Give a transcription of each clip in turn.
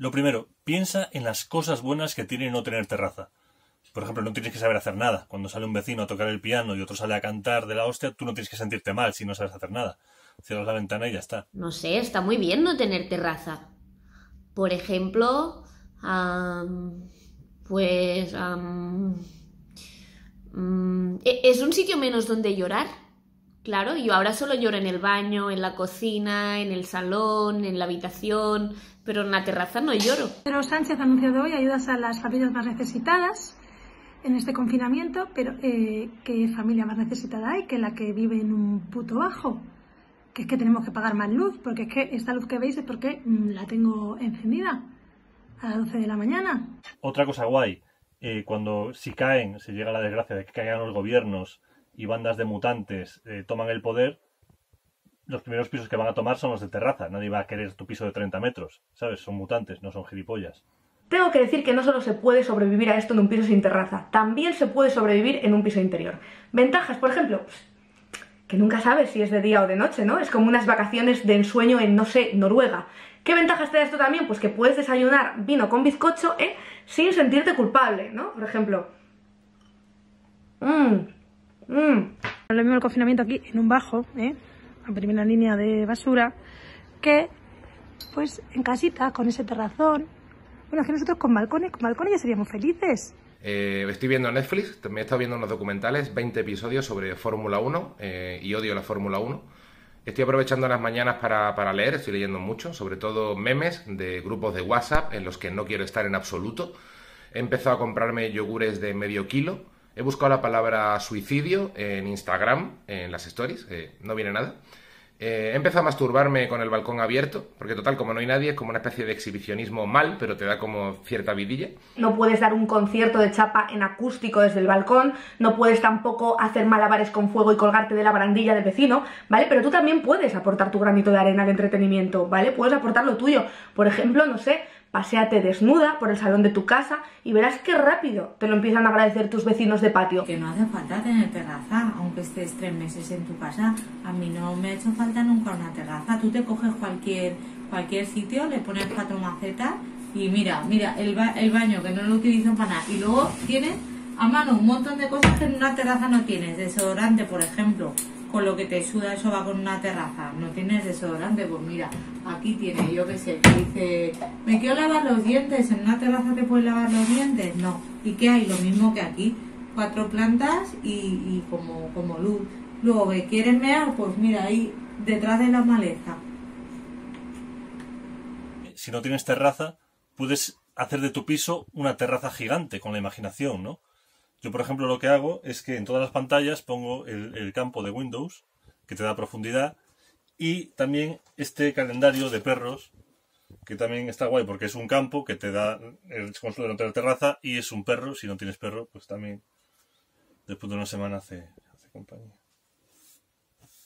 Lo primero, piensa en las cosas buenas que tiene no tener terraza. Por ejemplo, no tienes que saber hacer nada. Cuando sale un vecino a tocar el piano y otro sale a cantar de la hostia, tú no tienes que sentirte mal si no sabes hacer nada. Cierras la ventana y ya está. No sé, está muy bien no tener terraza. Por ejemplo, pues... mm, e- es un sitio menos donde llorar. Claro, yo ahora solo lloro en el baño, en la cocina, en el salón, en la habitación, pero en la terraza no lloro. Pedro Sánchez ha anunciado hoy ayudas a las familias más necesitadas en este confinamiento, pero eh, ¿qué familia más necesitada hay que la que vive en un puto bajo? Que es que tenemos que pagar más luz, porque es que esta luz que veis es porque mm, la tengo encendida a las 12 de la mañana. Otra cosa guay, eh, cuando si caen, si llega la desgracia de que caigan los gobiernos y bandas de mutantes eh, toman el poder, los primeros pisos que van a tomar son los de terraza. Nadie va a querer tu piso de 30 metros, ¿sabes? Son mutantes, no son gilipollas. Tengo que decir que no solo se puede sobrevivir a esto en un piso sin terraza, también se puede sobrevivir en un piso interior. Ventajas, por ejemplo, pues, que nunca sabes si es de día o de noche, ¿no? Es como unas vacaciones de ensueño en, no sé, Noruega. ¿Qué ventajas te esto también? Pues que puedes desayunar vino con bizcocho, ¿eh? Sin sentirte culpable, ¿no? Por ejemplo, mmm, mmm, Lo mismo el confinamiento aquí en un bajo, ¿eh? a primera línea de basura, que pues en casita, con ese terrazón. Bueno, es que nosotros con balcones, con balcones ya seríamos felices. Eh, estoy viendo Netflix, también he estado viendo unos documentales, 20 episodios sobre Fórmula 1 eh, y odio la Fórmula 1. Estoy aprovechando las mañanas para, para leer, estoy leyendo mucho, sobre todo memes de grupos de WhatsApp en los que no quiero estar en absoluto. He empezado a comprarme yogures de medio kilo. He buscado la palabra suicidio en Instagram, en las stories, eh, no viene nada. Eh, he empezado a masturbarme con el balcón abierto, porque total, como no hay nadie, es como una especie de exhibicionismo mal, pero te da como cierta vidilla. no puedes dar un concierto de chapa en acústico desde el balcón, no puedes tampoco hacer malabares con fuego y colgarte de la barandilla del vecino, ¿vale? Pero tú también puedes aportar tu granito de arena al entretenimiento, ¿vale? Puedes aportar lo tuyo. Por ejemplo, no sé, paséate desnuda por el salón de tu casa y verás qué rápido te lo empiezan a agradecer tus vecinos de patio. Que no hace falta tener terraza, aunque estés tres meses en tu casa. A mí no me ha hecho falta nunca una terraza. Tú te coges cualquier, cualquier sitio, le pones cuatro macetas y mira, mira, el, ba- el baño que no lo utilizo para nada. Y luego tienes a mano un montón de cosas que en una terraza no tienes. Desodorante, por ejemplo, con lo que te suda eso va con una terraza. No tienes desodorante, pues mira, aquí tiene, yo qué sé, que dice, me quiero lavar los dientes. ¿En una terraza te puedes lavar los dientes? No. ¿Y qué hay? Lo mismo que aquí cuatro plantas y, como, luz. Luego, ¿me quieres mear? Pues mira, ahí detrás de la maleza. Si no tienes terraza, puedes hacer de tu piso una terraza gigante con la imaginación, ¿no? Yo, por ejemplo, lo que hago es que en todas las pantallas pongo el, campo de Windows, que te da profundidad, y también este calendario de perros, que también está guay porque es un campo que te da el consuelo de no tener terraza, y es un perro, si no tienes perro, pues también después de una semana hace compañía.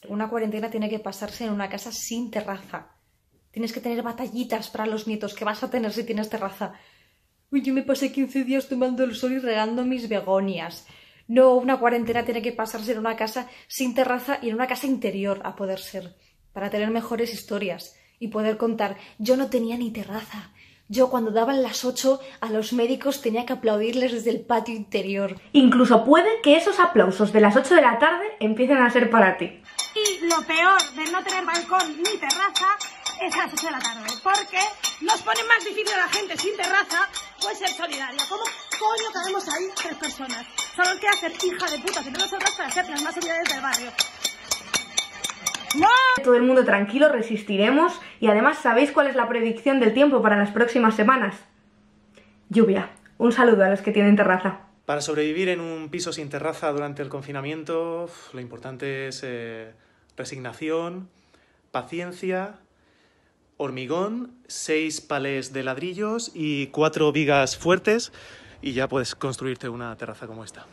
Una cuarentena tiene que pasarse en una casa sin terraza. Tienes que tener batallitas para los nietos que vas a tener si tienes terraza. Uy, yo me pasé 15 días tomando el sol y regando mis begonias. No, una cuarentena tiene que pasarse en una casa sin terraza y en una casa interior, a poder ser, para tener mejores historias y poder contar. Yo no tenía ni terraza. Yo cuando daban las 8 a los médicos tenía que aplaudirles desde el patio interior. Incluso puede que esos aplausos de las 8 de la tarde empiecen a ser para ti. Y lo peor de no tener balcón ni terraza es a las 8 de la tarde, porque nos pone más difícil a la gente sin terraza pues ser solidaria. ¿Cómo coño cabemos ahí tres personas? Solo queda ser hija de puta, que no nosotros para ser las más solidarias del barrio. ¡No! Todo el mundo tranquilo, resistiremos y además sabéis cuál es la predicción del tiempo para las próximas semanas. Lluvia. Un saludo a los que tienen terraza. Para sobrevivir en un piso sin terraza durante el confinamiento, lo importante es eh, resignación, paciencia, hormigón, seis palés de ladrillos y cuatro vigas fuertes y ya puedes construirte una terraza como esta.